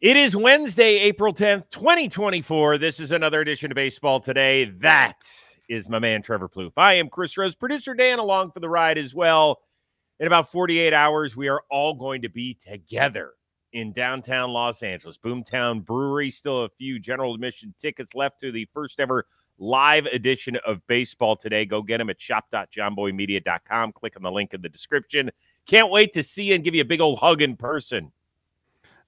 It is Wednesday, April 10th, 2024. This is another edition of Baseball Today. That is my man, Trevor Plouffe. I am Chris Rose, producer Dan, along for the ride as well. In about 48 hours, we are all going to be together in downtown Los Angeles. Boomtown Brewery, still a few general admission tickets left to the first ever live edition of Baseball Today. Go get them at shop.jomboymedia.com. Click on the link in the description. Can't wait to see you and give you a big old hug in person.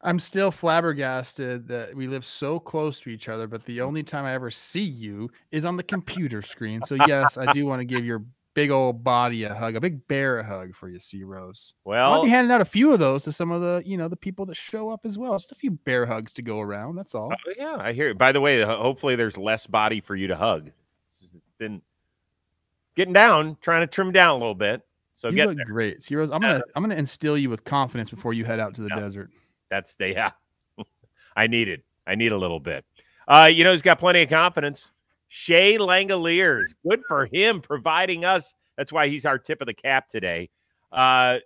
I'm still flabbergasted that we live so close to each other, but the only time I ever see you is on the computer screen. So yes, I do want to give your big old body a hug, a big bear hug for you, C Rose. Well, I'll be handing out a few of those to some of the, you know, the people that show up as well. Just a few bear hugs to go around. That's all. uh, yeah, I hear. It. By the way, hopefully there's less body for you to hug. It's been getting down, trying to trim down a little bit. So you get look there. great, C Rose. I'm gonna, I'm gonna instill you with confidence before you head out to the Yeah. desert. That's the yeah. I need it. I need a little bit. Uh, you know, he's got plenty of confidence. Shea Langeliers, good for him, providing us. That's why he's our tip of the cap today. Uh,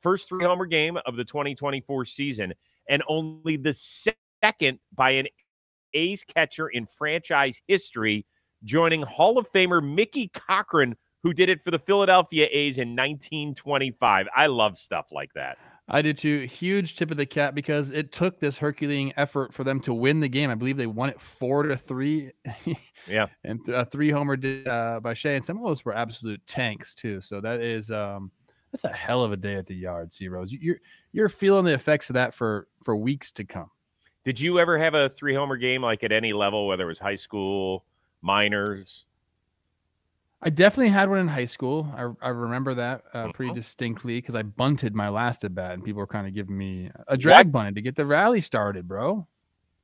first three homer game of the 2024 season, and only the second by an A's catcher in franchise history, joining Hall of Famer Mickey Cochrane, who did it for the Philadelphia A's in 1925. I love stuff like that. I did too. Huge tip of the cap because it took this Herculean effort for them to win the game. I believe they won it four to three. Yeah. and th- a three homer did, uh, by Shea, and some of those were absolute tanks too. So that is um, that's a hell of a day at the yard, C Rose. You're you're feeling the effects of that for for weeks to come. Did you ever have a three homer game like at any level, whether it was high school, minors? I definitely had one in high school. I, I remember that uh, pretty Mhm. distinctly because I bunted my last at bat, and people were kind of giving me a drag bunted to get the rally started, bro.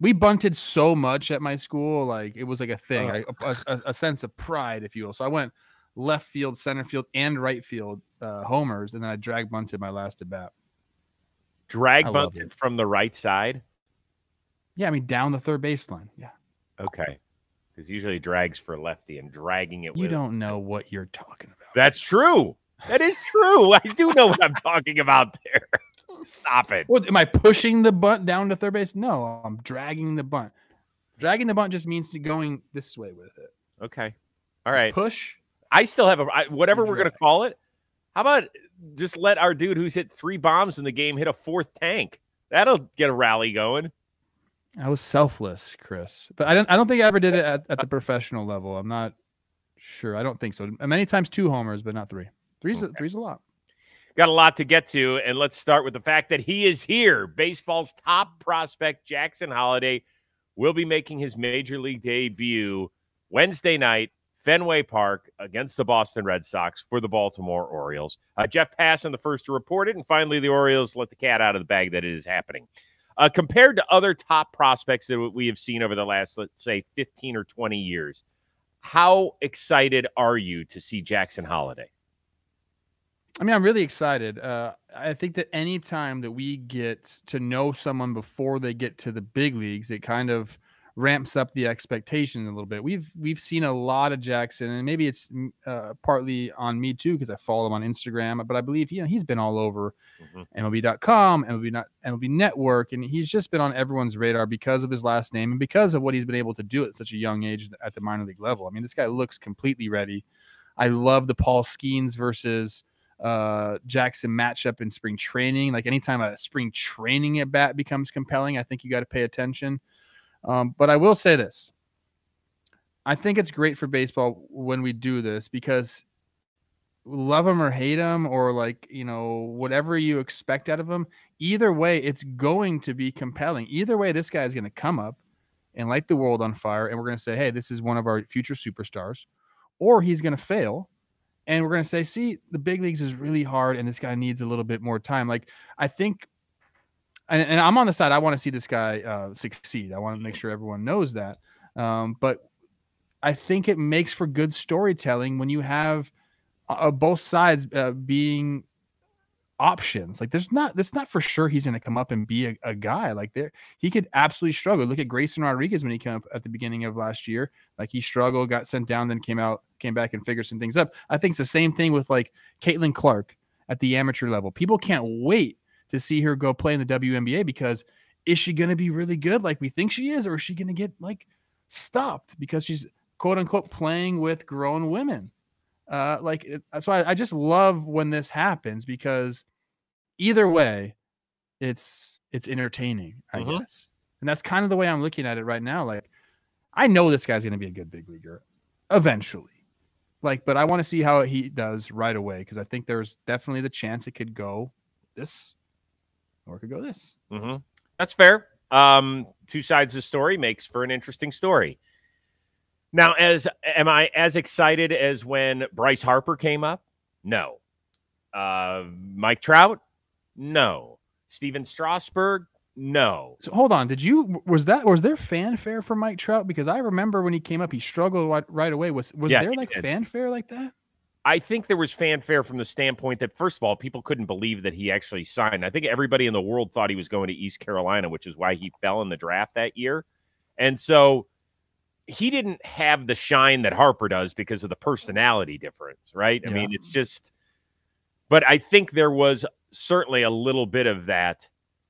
We bunted so much at my school, like it was like a thing, Oh. I- a, a, a sense of pride, if you will. So I went left field, center field, and right field uh, homers, and then I drag bunted my last at bat. Drag bunted from the right side? Yeah, I mean down the third baseline. Yeah, Okay. Because usually drags for lefty and dragging it you with don't know what you're talking about. That's true. That is true. I do know what I'm talking about there. Stop it. What am I pushing the bunt down to third base? No, I'm dragging the bunt. Dragging the bunt just means to going this way with it. Okay. All right. Push. I still have a I, whatever we're going to call it. How about just let our dude who's hit three bombs in the game hit a fourth tank? That'll get a rally going. I was selfless, Chris. But I don't I don't think I ever did it at, at the professional level. I'm not sure. I don't think so. Many times two homers, but not three. Three's a, three's a lot. Got a lot to get to, and let's start with the fact that he is here. Baseball's top prospect, Jackson Holliday, will be making his major league debut Wednesday night, Fenway Park, against the Boston Red Sox for the Baltimore Orioles. Uh, Jeff Passan, the first to report it, and finally the Orioles let the cat out of the bag that it is happening. Uh, compared to other top prospects that we have seen over the last, let's say, 15 or 20 years, how excited are you to see Jackson Holliday? I mean, I'm really excited. Uh, I think that any time that we get to know someone before they get to the big leagues, it kind of ramps up the expectation a little bit. We've we've seen a lot of Jackson, and maybe it's mm, uh, partly on me too because I follow him on Instagram. But I believe you know he's been all over Mhm. MLB.com, MLB not MLB Network, and he's just been on everyone's radar because of his last name and because of what he's been able to do at such a young age at the minor league level. I mean, this guy looks completely ready. I love the Paul Skenes versus uh Jackson matchup in spring training. Like anytime a spring training at bat becomes compelling, I think you got to pay attention. Um, but I will say this. I think it's great for baseball when we do this because love him or hate him or like, you know, whatever you expect out of him, either way, it's going to be compelling. Either way, this guy is going to come up and light the world on fire. And we're going to say, hey, this is one of our future superstars. Or he's going to fail and we're going to say, see, the big leagues is really hard and this guy needs a little bit more time. Like, I think, and, and I'm on the side, I want to see this guy uh, succeed. I want to make sure everyone knows that. Um, but I think it makes for good storytelling when you have uh, both sides uh, being options. Like there's not that's not for sure he's going to come up and be a, a guy like there. He could absolutely struggle. Look at Grayson Rodriguez when he came up at the beginning of last year. Like he struggled, got sent down, then came out, came back and figured some things up. I think it's the same thing with like Caitlin Clark at the amateur level. People can't wait to see her go play in the WNBA because is she going to be really good like we think she is, or is she going to get like stopped because she's quote unquote playing with grown women? Uh, like it, so, I, I just love when this happens because either way, it's it's entertaining, I Mhm. guess, and that's kind of the way I'm looking at it right now. Like, I know this guy's going to be a good big leaguer eventually. Like, but I want to see how he does right away because I think there's definitely the chance it could go this or it could go this. hmm That's fair. Um, two sides of the story makes for an interesting story. Now, as am I as excited as when Bryce Harper came up? No. Uh, Mike Trout? No. Stephen Strasburg? No. So hold on, did you was that was there fanfare for Mike Trout? Because I remember when he came up, he struggled right, right away. Was was Yeah, there like did. fanfare like that? I think there was fanfare from the standpoint that, first of all, people couldn't believe that he actually signed. I think everybody in the world thought he was going to East Carolina, which is why he fell in the draft that year. And so he didn't have the shine that Harper does because of the personality difference, right? I mean, it's just, but I think there was certainly a little bit of that.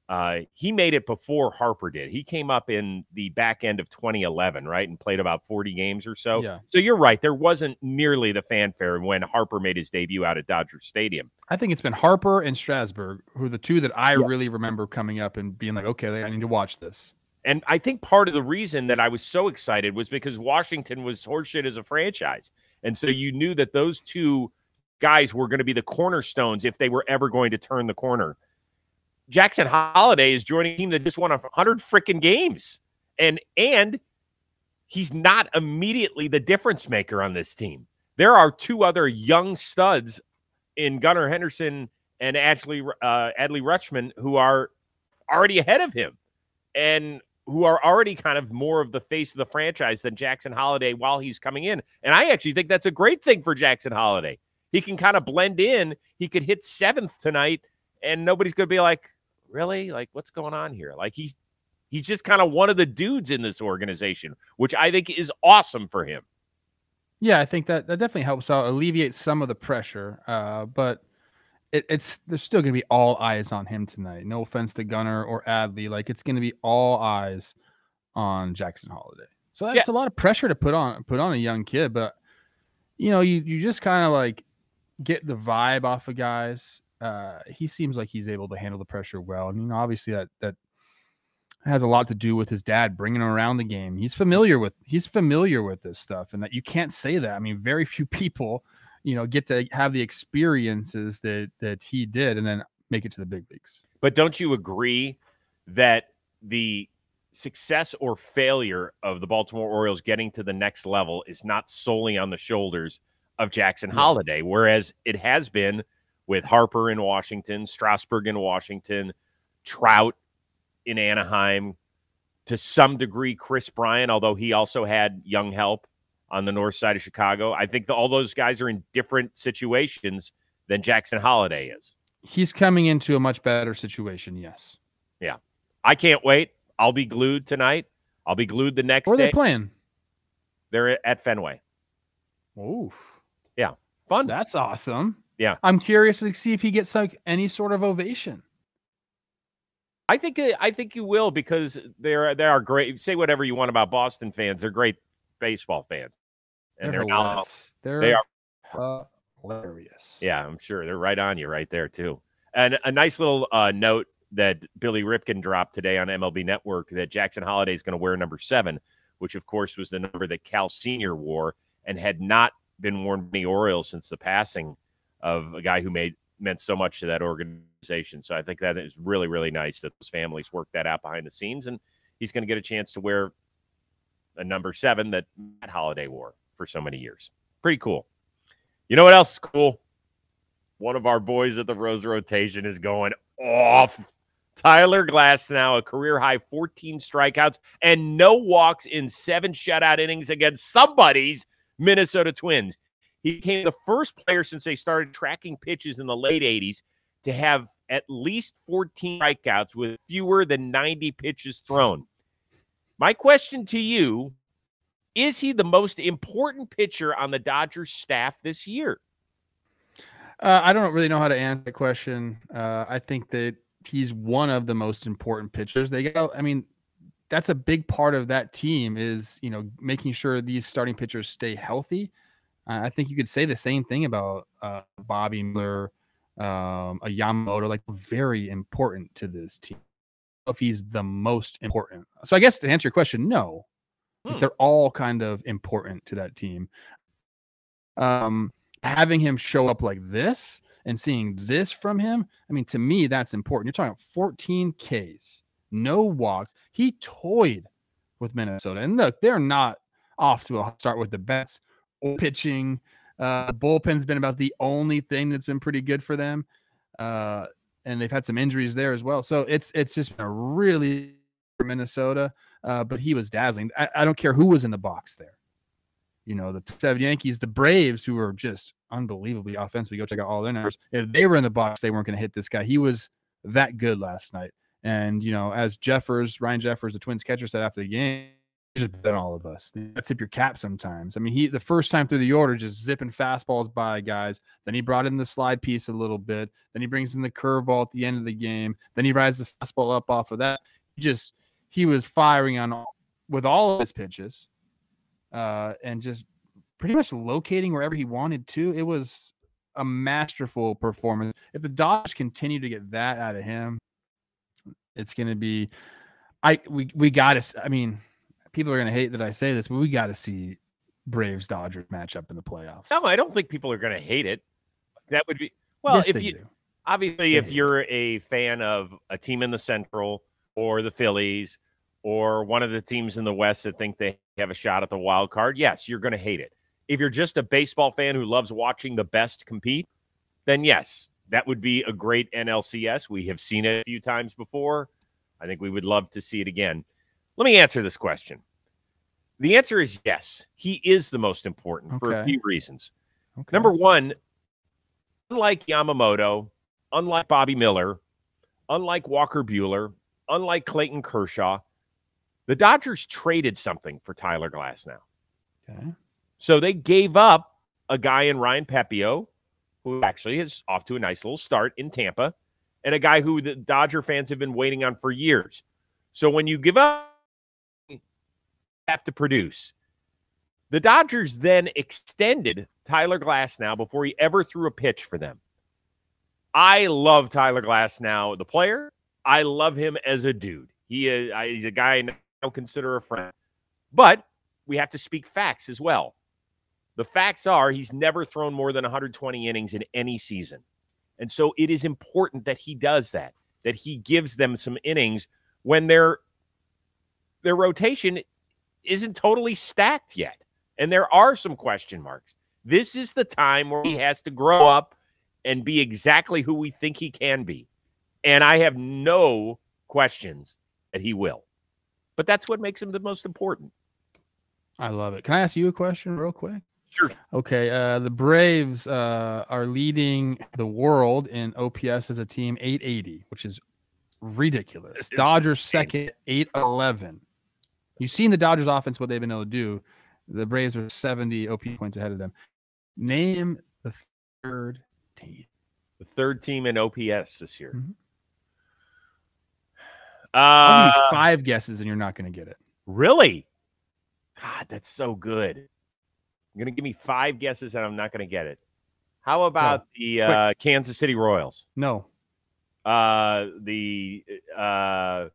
Uh, he made it before Harper did. He came up in the back end of 2011, right, and played about 40 games or so. Yeah. So you're right. There wasn't nearly the fanfare when Harper made his debut out at Dodger Stadium. I think it's been Harper and Strasburg, who are the two that I Yes. really remember coming up and being like, okay, I need to watch this. And I think part of the reason that I was so excited was because Washington was horseshit as a franchise. And so you knew that those two guys were going to be the cornerstones if they were ever going to turn the corner. Jackson Holliday is joining a team that just won a 100 freaking games. And and he's not immediately the difference maker on this team. There are two other young studs in Gunnar Henderson and Ashley uh, Adley Rutschman who are already ahead of him and who are already kind of more of the face of the franchise than Jackson Holliday while he's coming in. And I actually think that's a great thing for Jackson Holliday. He can kind of blend in. He could hit seventh tonight, and nobody's going to be like, really? Like, what's going on here? Like, he's he's just kind of one of the dudes in this organization, which I think is awesome for him. Yeah, I think that that definitely helps out, alleviate some of the pressure. Uh, but it, it's there's still going to be all eyes on him tonight. No offense to Gunnar or Adley, like it's going to be all eyes on Jackson Holliday. So Yeah. that's a lot of pressure to put on put on a young kid. But you know, you you just kind of like get the vibe off of guys. Uh, he seems like he's able to handle the pressure well, and you know, obviously that that has a lot to do with his dad bringing him around the game. He's familiar with he's familiar with this stuff, and that you can't say that. I mean, very few people, you know, get to have the experiences that that he did, and then make it to the big leagues. But don't you agree that the success or failure of the Baltimore Orioles getting to the next level is not solely on the shoulders of Jackson Yeah. Holliday, whereas it has been with Harper in Washington, Strasburg in Washington, Trout in Anaheim, to some degree, Kris Bryant, although he also had young help on the north side of Chicago. I think that all those guys are in different situations than Jackson Holliday is. He's coming into a much better situation. Yes. Yeah. I can't wait. I'll be glued tonight. I'll be glued the next Where are they playing? They're at Fenway. Oof. Yeah. Fun. That's awesome. Yeah. I'm curious to see if he gets like any sort of ovation. I think I think you will because they're they are great. Say whatever you want about Boston fans. They're great baseball fans. And They're they're, hilarious. They're they hilarious. Yeah, I'm sure they're right on you right there too. And a nice little uh, note that Billy Ripken dropped today on MLB Network that Jackson Holliday is going to wear number seven, which of course was the number that Cal Senior wore and had not been worn by the Orioles since the passing of a guy who made meant so much to that organization. So I think that is really really nice that those families worked that out behind the scenes, and he's going to get a chance to wear a number seven that Matt Holliday wore for so many years. Pretty cool. You know what else is cool? One of our boys at the Rose rotation is going off. Tyler Glasnow a career high 14 strikeouts and no walks in seven shutout innings against somebody's Minnesota Twins. He became the first player since they started tracking pitches in the late 80s to have at least 14 strikeouts with fewer than 90 pitches thrown. My question to you is he the most important pitcher on the Dodgers staff this year? Uh, I don't really know how to answer the question. Uh, I think that he's one of the most important pitchers. They got, I mean, that's a big part of that team is you know making sure these starting pitchers stay healthy. I think you could say the same thing about uh, Bobby Miller, um, a Yamamoto, like very important to this team. If he's the most important, so I guess to answer your question, no, hmm. they're all kind of important to that team. Um, having him show up like this and seeing this from him, I mean, to me, that's important. You're talking 14 Ks no walks. He toyed with Minnesota. And look, they're not off to a start with the bets pitching. Uh, bullpen's been about the only thing that's been pretty good for them. Uh, and they've had some injuries there as well. So it's it's just been a really Minnesota. Uh, but he was dazzling. I, I, don't care who was in the box there. You know, the seven Yankees, the Braves, who were just unbelievably offensively. Go check out all their numbers. If they were in the box, they weren't going to hit this guy. He was that good last night. And you know, as Jeffers, Ryan Jeffers, the Twins catcher, said after the game, just than all of us. tip your cap sometimes. I mean, he the first time through the order just zipping fastballs by guys. Then he brought in the slide piece a little bit. Then he brings in the curveball at the end of the game. Then he rides the fastball up off of that. He just he was firing on all, with all of his pitches, uh, and just pretty much locating wherever he wanted to. It was a masterful performance. If the Dodgers continue to get that out of him, it's going to be, I we we got to. I mean, people are going to hate that I say this, but we got to see Braves Dodgers match up in the playoffs. No, I don't think people are going to hate it. That would be well yes, if you do. obviously if you're a fan of a team in the Central or the Phillies or one of the teams in the West that think they have a shot at the wild card, yes, you're going to hate it. If you're just a baseball fan who loves watching the best compete, then yes, that would be a great NLCS. We have seen it a few times before. I think we would love to see it again. Let me answer this question. The answer is yes. He is the most important okay. for a few reasons. Okay. Number one, unlike Yamamoto, unlike Bobby Miller, unlike Walker Buehler, unlike Clayton Kershaw, the Dodgers traded something for Tyler Glasnow. Okay. So they gave up a guy in Ryan Pepiot who actually is off to a nice little start in Tampa, and a guy who the Dodger fans have been waiting on for years. So when you give up, have to produce. The Dodgers then extended Tyler Glasnow before he ever threw a pitch for them. I love Tyler Glasnow the player. I love him as a dude. He is he's a guy I now consider a friend. But we have to speak facts as well. The facts are he's never thrown more than 120 innings in any season. And so it is important that he does that, that he gives them some innings when their their rotation isn't totally stacked yet. And there are some question marks. This is the time where he has to grow up and be exactly who we think he can be. And I have no questions that he will. But that's what makes him the most important. I love it. Can I ask you a question real quick? Sure. Okay. Uh, the Braves uh, are leading the world in OPS as a team, 880, which is ridiculous. Dodgers second, 811. You've seen the Dodgers offense, what they've been able to do. The Braves are 70 OP points ahead of them. Name the third team. The third team in OPS this year. Mm-hmm. Uh, five guesses and you're not going to get it. Really? God, that's so good. You're going to give me five guesses and I'm not going to get it. How about no. the uh, Kansas City Royals? No. Uh, the uh,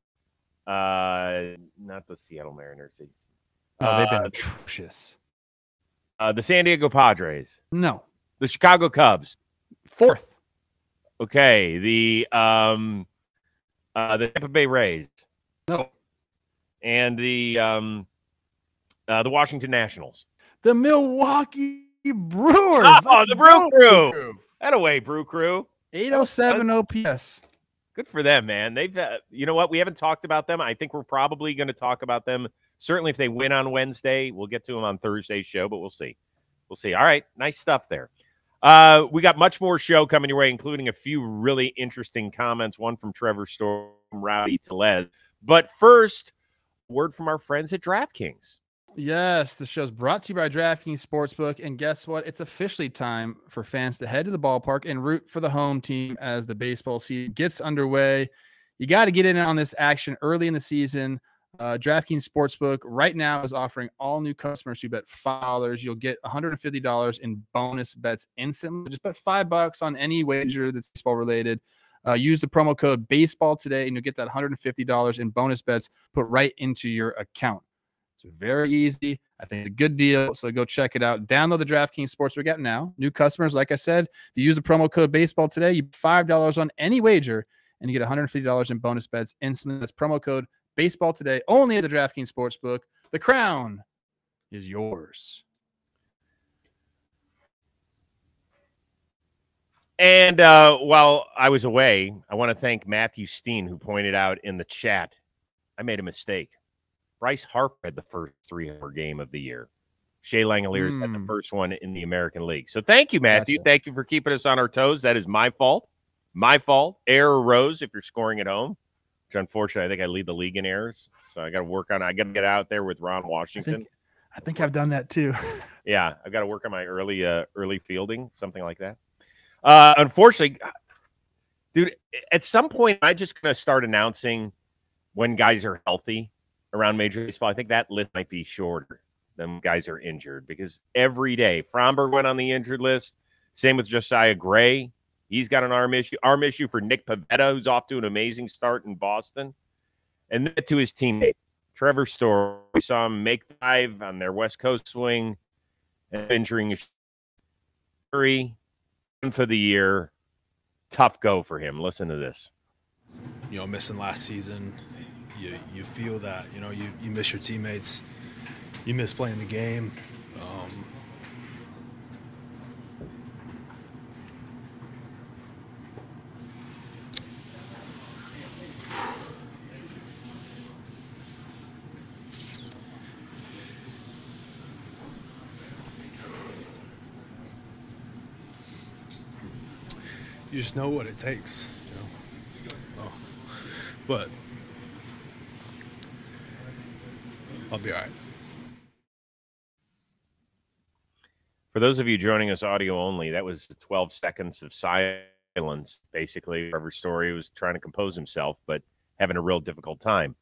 uh, not the Seattle Mariners. Oh, they've been uh, atrocious. Uh, the San Diego Padres. No. The Chicago Cubs. Fourth. Okay. The um, uh, the Tampa Bay Rays. No. And the um, uh, the Washington Nationals the Milwaukee Brewers. Oh, the Brew Crew. Crew. That away, Brew Crew. 807 OPS. Good for them, man. They've, uh, you know what? We haven't talked about them. I think we're probably going to talk about them. Certainly, if they win on Wednesday, we'll get to them on Thursday's show, but we'll see. We'll see. All right, nice stuff there. Uh, we got much more show coming your way, including a few really interesting comments. One from Trevor Story, Rowdy Tellez. But first, word from our friends at DraftKings. Yes, the show's brought to you by DraftKings Sportsbook. And guess what? It's officially time for fans to head to the ballpark and root for the home team as the baseball season gets underway. You got to get in on this action early in the season. Uh, DraftKings Sportsbook right now is offering all new customers who bet $5. You'll get $150 in bonus bets instantly. Just bet five bucks on any wager that's baseball related. Uh, use the promo code baseball today and you'll get that $150 in bonus bets put right into your account. It's very easy. I think it's a good deal. So go check it out. Download the DraftKings Sportsbook app now. New customers, like I said, if you use the promo code baseball today, you five dollars on any wager, and you get $150 in bonus bets instantly. That's promo code baseball today, only at the DraftKings Sportsbook. The crown is yours. And uh, while I was away, I want to thank Matthew Steen, who pointed out in the chat, I made a mistake. Bryce Harper had the first three hour game of the year. Shea Langeliers mm. had the hmm. first one in the American League. So thank you, Matthew. Gotcha. Thank you for keeping us on our toes. That is my fault. My fault. Error rose if you're scoring at home, which unfortunately I think I lead the league in errors. So I got to work on. I got to get out there with Ron Washington. I think, I think I've done that too. yeah, I've got to work on my early uh, early fielding, something like that. Uh, unfortunately, dude, at some point I just gonna start announcing when guys are healthy around Major Baseball. I think that list might be shorter than guys are injured because every day Fromberg went on the injured list. Same with Josiah Gray. He's got an arm issue. Arm issue for Nick Pivetta, who's off to an amazing start in Boston. And then to his teammate, Trevor Story. We saw him make five on their West Coast swing and injuring his for the year. Tough go for him. Listen to this. You know, missing last season, you you feel that you know you you miss your teammates, you miss playing the game. Um, you just know what it takes, you know. Oh. But I'll be all right. For those of you joining us audio only, that was 12 seconds of silence. Basically, Trevor Story was trying to compose himself, but having a real difficult time.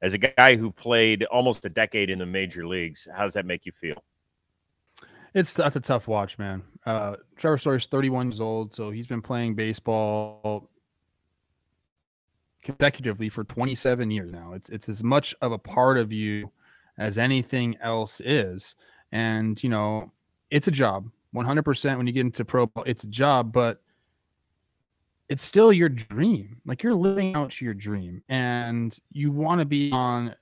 As a guy who played almost a decade in the major leagues, how does that make you feel? It's that's a tough watch, man. Uh, Trevor is 31 years old, so he's been playing baseball consecutively for 27 years now. It's it's as much of a part of you as anything else is. And, you know, it's a job 100% when you get into pro, it's a job, but it's still your dream. Like you're living out your dream and you want to be on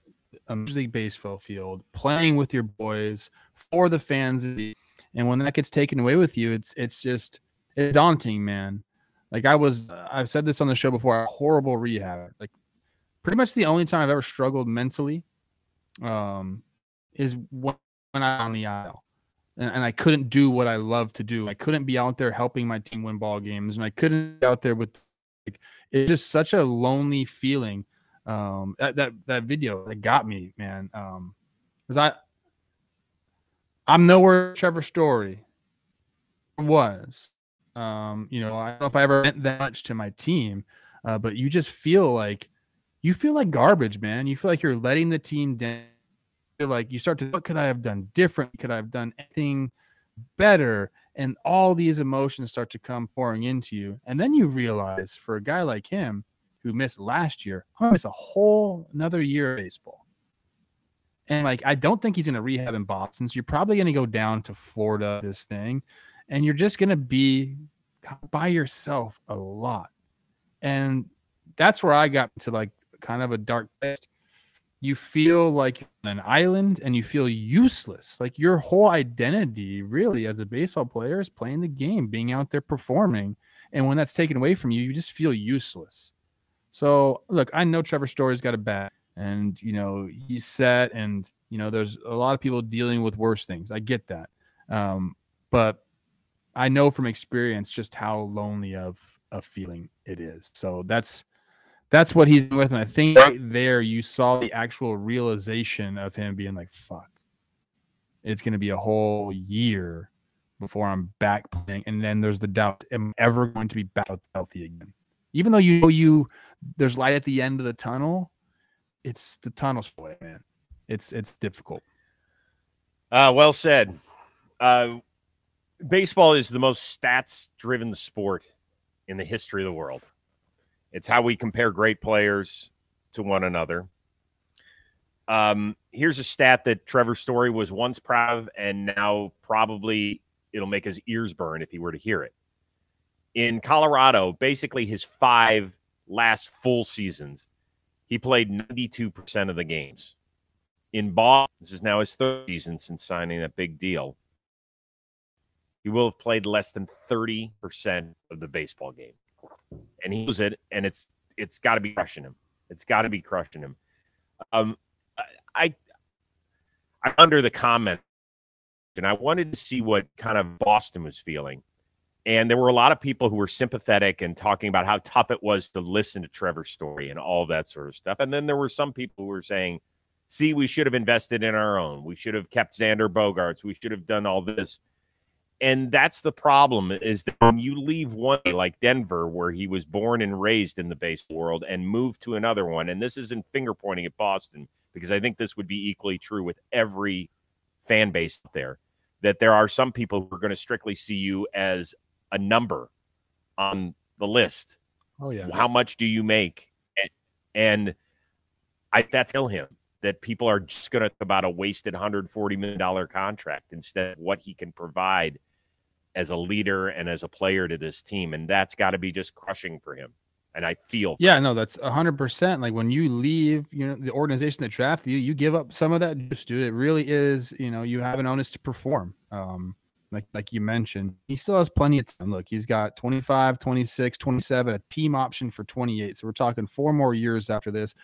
a Major League Baseball field playing with your boys for the fans. And when that gets taken away with you, it's, it's just, it's daunting, man. Like I was, I've said this on the show before, a horrible rehab. Like pretty much the only time I've ever struggled mentally um, is when I'm on the aisle. And, and, I couldn't do what I love to do. I couldn't be out there helping my team win ball games, and I couldn't be out there with. Like, it's just such a lonely feeling. Um, that that that video that got me, man. Um, because I, I'm nowhere Trevor Story was. Um, you know, I don't know if I ever meant that much to my team, uh, but you just feel like you feel like garbage, man. You feel like you're letting the team down. you feel like you start to what could I have done different? Could I have done anything better? And all these emotions start to come pouring into you. And then you realize for a guy like him who missed last year, I'm gonna miss a whole another year of baseball. And like I don't think he's gonna rehab in Boston. So you're probably gonna go down to Florida this thing, and you're just gonna be by yourself a lot. And that's where I got to like kind of a dark place, you feel like an island and you feel useless. Like your whole identity, really, as a baseball player, is playing the game, being out there performing. And when that's taken away from you, you just feel useless. So, look, I know Trevor Story's got a bat and, you know, he's set and, you know, there's a lot of people dealing with worse things. I get that. Um, but I know from experience just how lonely of a feeling it is. So that's that's what he's with. And I think right there you saw the actual realization of him being like, fuck, it's going to be a whole year before I'm back playing. And then there's the doubt: am I ever going to be back healthy again? Even though you know you there's light at the end of the tunnel, it's the tunnel's way, man. It's it's difficult. Uh, well said. Uh, baseball is the most stats driven sport in the history of the world. It's how we compare great players to one another. Um, here's a stat that Trevor Story was once proud of, and now probably it'll make his ears burn if he were to hear it. In Colorado, basically his five last full seasons, he played 92% of the games. In Boston, this is now his third season since signing that big deal. He will have played less than 30% of the baseball game. And he was it, and it's it's got to be crushing him. It's got to be crushing him. Um, I, I under the comment, and I wanted to see what kind of Boston was feeling. And there were a lot of people who were sympathetic and talking about how tough it was to listen to Trevor's story and all that sort of stuff. And then there were some people who were saying, see, we should have invested in our own. We should have kept Xander Bogaerts. We should have done all this. And that's the problem is that when you leave one like Denver, where he was born and raised in the baseball world, and move to another one, and this isn't finger pointing at Boston, because I think this would be equally true with every fan base there, that there are some people who are going to strictly see you as a number on the list. Oh yeah. How much do you make? And I that's kill him that people are just going to about a wasted 140 million dollar contract instead of what he can provide as a leader and as a player to this team and that's got to be just crushing for him and I feel yeah, no, that's hundred percent. Like when you leave, you know, the organization that drafted you, you give up some of that juice, dude. It really is, you know, you have an onus to perform. Um, like like you mentioned, he still has plenty of time. Look, he's got 25, 26, 27, a team option for 28. So we're talking four more years after this.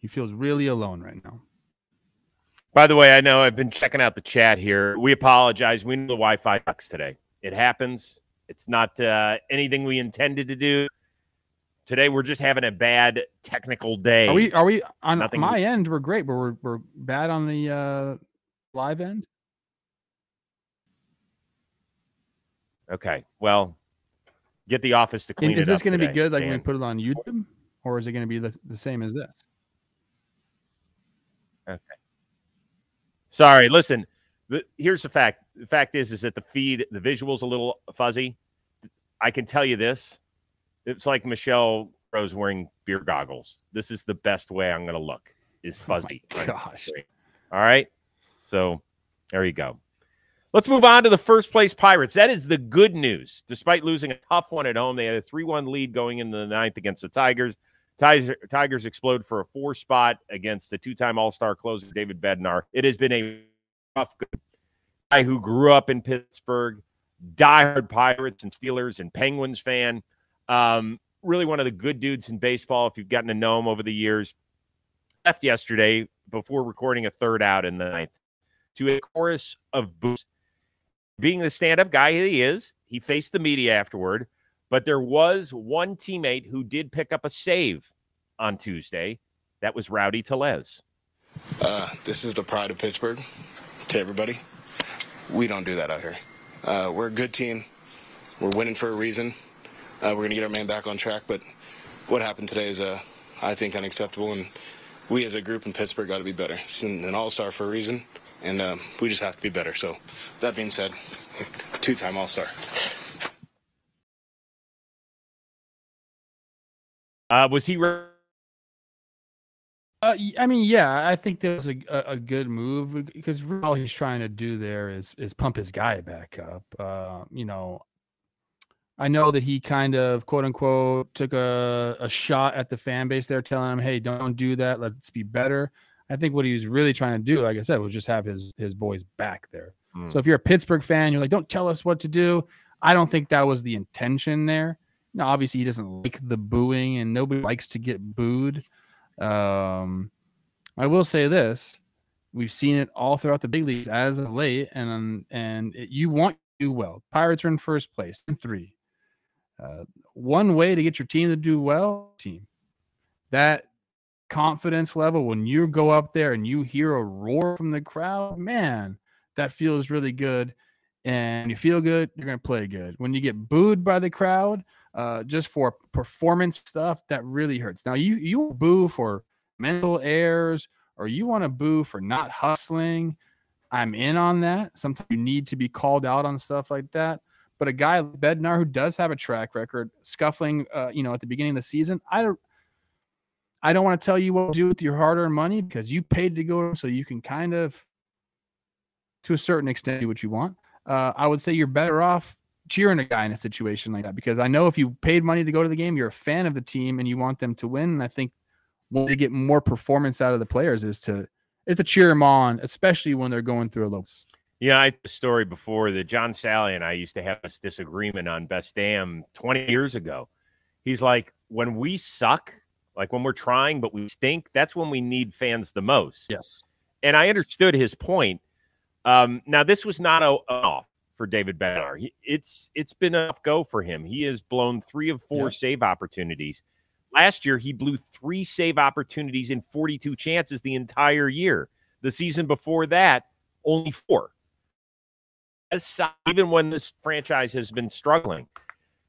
He feels really alone right now. By the way, I know I've been checking out the chat here. We apologize. We know the Wi-Fi sucks today. It happens. It's not uh, anything we intended to do. Today we're just having a bad technical day. Are we? Are we on Nothing my end? We're great, but we're we're bad on the uh, live end. Okay. Well, get the office to clean. Is this going to be good? Like Dan. when we put it on YouTube, or is it going to be the, the same as this? Okay. Sorry. Listen. The, here's the fact. The fact is, is that the feed, the visual's a little fuzzy. I can tell you this: it's like Michelle Rose wearing beer goggles. This is the best way I'm going to look. Is oh fuzzy. Oh gosh. All right. So there you go. Let's move on to the first place Pirates. That is the good news. Despite losing a tough one at home, they had a 3 1 lead going into the ninth against the Tigers. Tigers explode for a four spot against the two time All Star closer, David Bednar. It has been a rough guy who grew up in Pittsburgh, diehard Pirates and Steelers and Penguins fan. Um, really one of the good dudes in baseball, if you've gotten to know him over the years. Left yesterday before recording a third out in the ninth to a chorus of boos. Being the stand up guy he is, he faced the media afterward, but there was one teammate who did pick up a save on Tuesday. That was Rowdy Tellez. Uh, this is the pride of Pittsburgh to everybody. We don't do that out here. Uh, we're a good team. We're winning for a reason. Uh, we're going to get our man back on track, but what happened today is, uh, I think, unacceptable, and we as a group in Pittsburgh got to be better. It's an, an all-star for a reason, and um, we just have to be better. So, that being said, two-time all-star. Uh, was he? Re- uh, I mean, yeah, I think that was a, a, good move because all he's trying to do there is is pump his guy back up. Uh, you know, I know that he kind of quote unquote took a, a shot at the fan base there, telling him, "Hey, don't do that. Let's be better." I think what he was really trying to do, like I said, was just have his his boys back there. Mm. So if you're a Pittsburgh fan, you're like, "Don't tell us what to do." I don't think that was the intention there. Now, obviously, he doesn't like the booing, and nobody likes to get booed. Um, I will say this: we've seen it all throughout the big leagues as of late, and and it, you want to do well. Pirates are in first place in three. Uh, one way to get your team to do well, team, that confidence level when you go up there and you hear a roar from the crowd, man, that feels really good. And you feel good, you're going to play good. When you get booed by the crowd, uh, just for performance stuff, that really hurts. Now, you you boo for mental errors or you want to boo for not hustling. I'm in on that. Sometimes you need to be called out on stuff like that. But a guy like Bednar who does have a track record, scuffling, uh, you know, at the beginning of the season, I don't, I don't want to tell you what to do with your hard-earned money because you paid to go, so you can kind of, to a certain extent, do what you want. Uh, I would say you're better off cheering a guy in a situation like that because I know if you paid money to go to the game, you're a fan of the team and you want them to win. And I think one to get more performance out of the players is to is to cheer them on, especially when they're going through a low. Yeah, I the story before that John Salley and I used to have this disagreement on Best Damn 20 years ago. He's like, when we suck, like when we're trying but we stink, that's when we need fans the most. Yes. And I understood his point. Um, now this was not a, off for David Bednar. He, it's it's been a go for him. He has blown three of four yeah. save opportunities. Last year, he blew three save opportunities in 42 chances the entire year. The season before that, only four. As, even when this franchise has been struggling.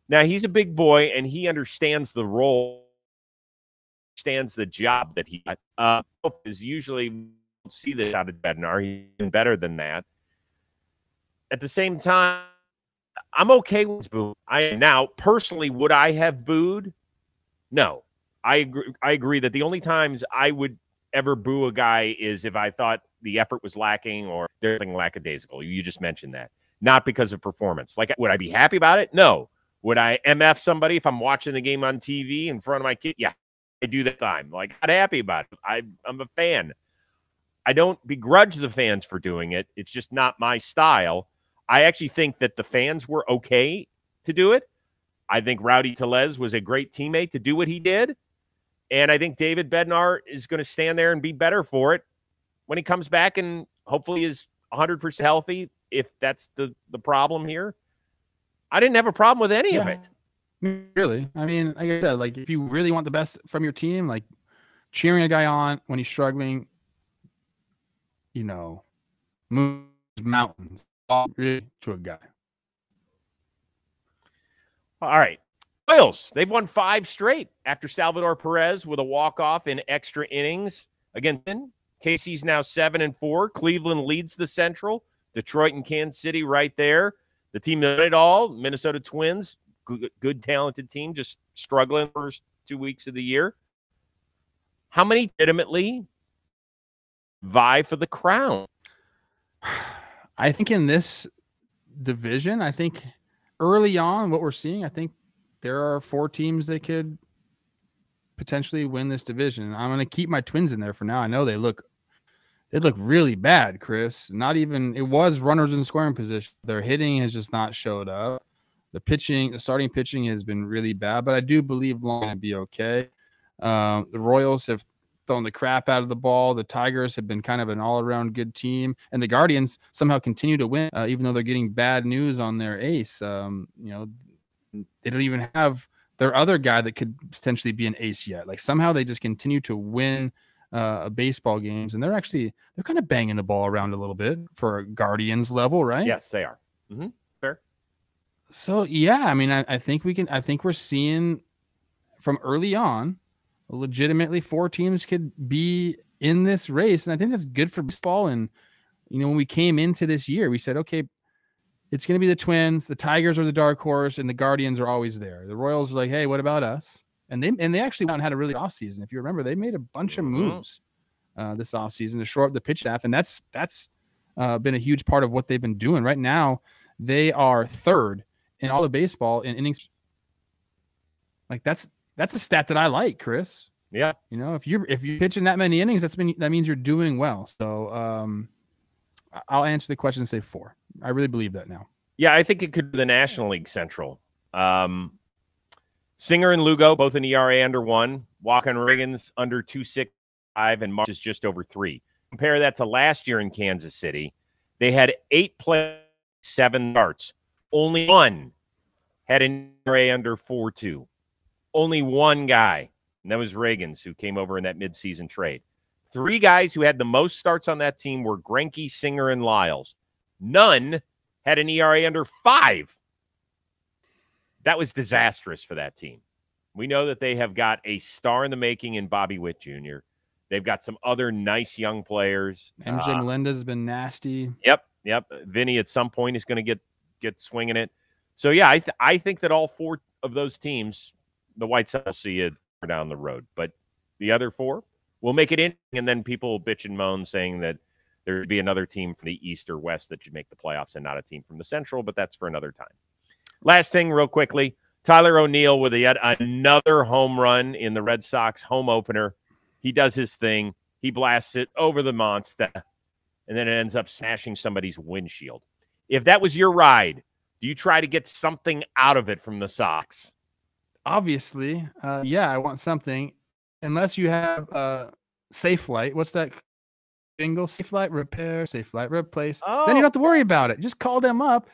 Now, he's a big boy and he understands the role, understands the job that he uh, is usually see this out of Bednar. He's been better than that. At the same time, I'm okay with boo. I now personally would I have booed? No, I agree. I agree that the only times I would ever boo a guy is if I thought the effort was lacking or there's something lackadaisical. You just mentioned that, not because of performance. Like, would I be happy about it? No. Would I MF somebody if I'm watching the game on TV in front of my kid? Yeah, I do that time. Like, not happy about it. I, I'm a fan. I don't begrudge the fans for doing it. It's just not my style. I actually think that the fans were okay to do it. I think Rowdy Tellez was a great teammate to do what he did. And I think David Bednar is going to stand there and be better for it when he comes back and hopefully is 100% healthy, if that's the, the problem here. I didn't have a problem with any yeah. of it. Really? I mean, like I said, like if you really want the best from your team, like cheering a guy on when he's struggling, you know, moves mountains to a guy. All right. Royals, they've won five straight after Salvador Perez with a walk-off in extra innings. Again, Casey's now seven and four. Cleveland leads the Central. Detroit and Kansas City right there. The team that it all, Minnesota Twins, good, good, talented team, just struggling first two weeks of the year. How many legitimately vie for the crown? I think in this division, I think early on, what we're seeing, I think there are four teams that could potentially win this division. I'm going to keep my Twins in there for now. I know they look they look really bad, Chris. Not even it was runners in scoring position. Their hitting has just not showed up. The pitching, the starting pitching has been really bad, but I do believe long to be okay. Um, the Royals have throwing the crap out of the ball. The Tigers have been kind of an all around good team, and the Guardians somehow continue to win, uh, even though they're getting bad news on their ace. Um, you know, they don't even have their other guy that could potentially be an ace yet. Like somehow they just continue to win uh, baseball games, and they're actually they're kind of banging the ball around a little bit for a Guardians level, right? Yes, they are. Mm-hmm. Fair. So yeah, I mean, I, I think we can. I think we're seeing from early on legitimately four teams could be in this race. And I think that's good for baseball. And, you know, when we came into this year, we said, okay, it's going to be the Twins, the Tigers are the dark horse, and the Guardians are always there. The Royals are like, hey, what about us? And they and they actually went and had a really off season. If you remember, they made a bunch of moves uh, this off season to shore up the pitch staff, and that's that's uh, been a huge part of what they've been doing. Right now, they are third in all of baseball in innings. Like that's that's a stat that I like, Chris. Yeah. You know, if you're if you're pitching that many innings, that's been that means you're doing well. So um I'll answer the question and say four. I really believe that now. Yeah, I think it could be the National League Central. Um Singer and Lugo, both an ERA under one. Wacha and Ragans under two six five, and Marsh is just over three. Compare that to last year in Kansas City. They had eight play, seven starts. Only one had an ERA under four two only one guy, and that was Ragans, who came over in that midseason trade. Three guys who had the most starts on that team were Greinke, Singer, and Lyles. None had an ERA under five. That was disastrous for that team. We know that they have got a star in the making in Bobby Witt Jr. They've got some other nice young players. MJ Uh, has been nasty. Yep, yep. Vinny at some point is going to get get swinging it. So yeah, I th- I think that all four of those teams, the White Sox will see it down the road, but the other four will make it in, and then people bitch and moan saying that there would be another team from the East or West that should make the playoffs and not a team from the Central, but that's for another time. Last thing, real quickly, Tyler O'Neill with yet another home run in the Red Sox home opener. He does his thing. He blasts it over the monster, and then it ends up smashing somebody's windshield. If that was your ride, do you try to get something out of it from the Sox? Obviously, uh, yeah, I want something. Unless you have uh, Safelite. What's that jingle? Safelite repair, Safelite replace. Oh. Then you don't Oh. have to worry about it. Just call them up,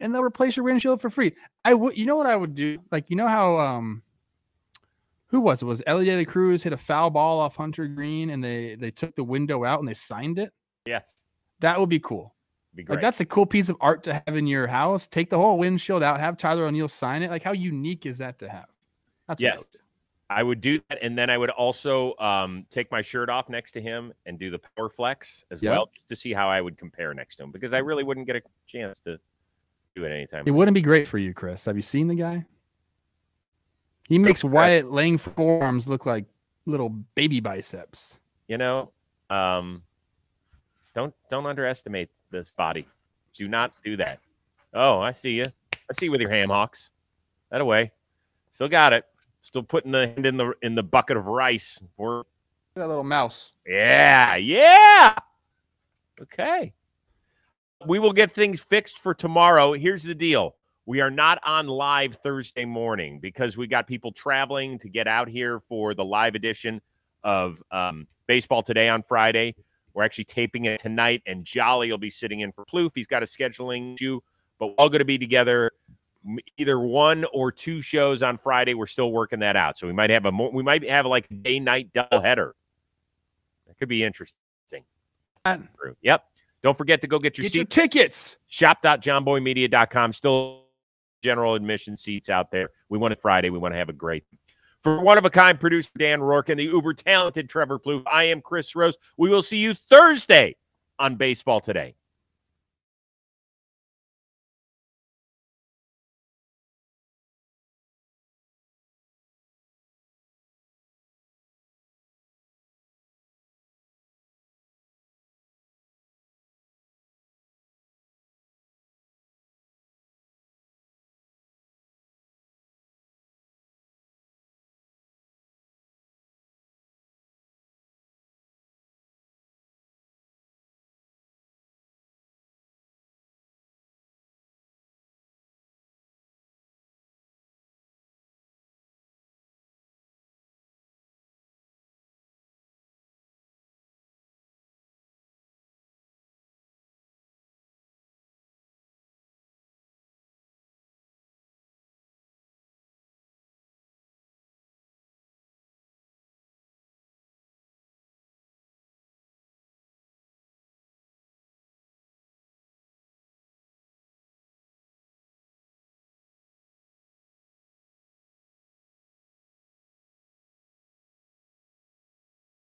and they'll replace your windshield for free. I would. You know what I would do? Like you know how um, who was it? Was Elly De La Cruz hit a foul ball off Hunter Greene, and they they took the window out and they signed it. Yes, That would be cool. be great. Like that's a cool piece of art to have in your house. Take the whole windshield out, have Tyler O'Neill sign it. Like how unique is that to have? That's what I Yes. would. I would do that, and then I would also um, take my shirt off next to him and do the power flex as Yep. well, just to see how I would compare next to him, because I really wouldn't get a chance to do it anytime. It wouldn't be great for you, Chris. Have you seen the guy? He makes Chris. Wyatt Lang forearms look like little baby biceps. You know, um, don't don't underestimate this body. Do not do that. Oh, I see you. I see you with your ham hocks. That away. Still got it. Still putting the hand in the in the bucket of rice. We're That little mouse. Yeah, yeah. Okay. We will get things fixed for tomorrow. Here's the deal. We are not on live Thursday morning because we got people traveling to get out here for the live edition of um, Baseball Today on Friday. We're actually taping it tonight, and Jolly will be sitting in for Plouffe. He's got a scheduling issue, but we're all going to be together either one or two shows on Friday. We're still working that out, so we might have a more, we might have like a day night double header. That could be interesting. Yep. Don't forget to go get your tickets. Get your tickets. Shop.jomboymedia.com. Still general admission seats out there. We want it Friday. We want to have a great. For one of a kind producer Dan Rourke and the uber talented Trevor Plouffe, I am Chris Rose. We will see you Thursday on Baseball Today.